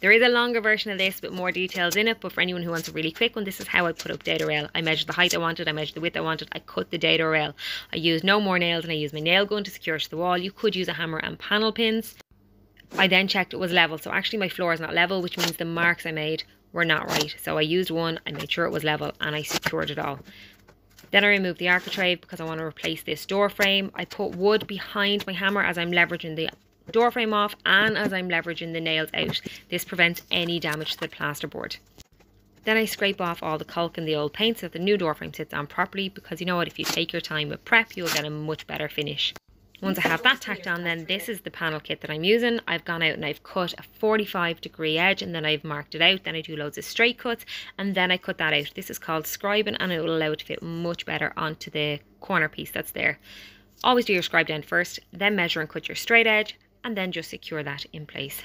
There is a longer version of this with more details in it, but for anyone who wants a really quick one, this is how I put up dado rail. I measured the height I wanted, I measured the width I wanted, I cut the dado rail. I used no more nails and I used my nail gun to secure it to the wall. You could use a hammer and panel pins. I then checked it was level, so actually my floor is not level, which means the marks I made were not right. So I used one, I made sure it was level, and I secured it all. Then I removed the architrave because I want to replace this door frame. I put wood behind my hammer as I'm leveraging the door frame off and as I'm leveraging the nails out. This prevents any damage to the plasterboard. Then I scrape off all the caulk and the old paint so that the new door frame sits on properly because you know what, if you take your time with prep, you'll get a much better finish. Once I have that tacked on then this is the panel kit that I'm using. I've gone out and I've cut a 45 degree edge and then I've marked it out. Then I do loads of straight cuts and then I cut that out. This is called scribing and it will allow it to fit much better onto the corner piece that's there. Always do your scribe down first, then measure and cut your straight edge and then just secure that in place.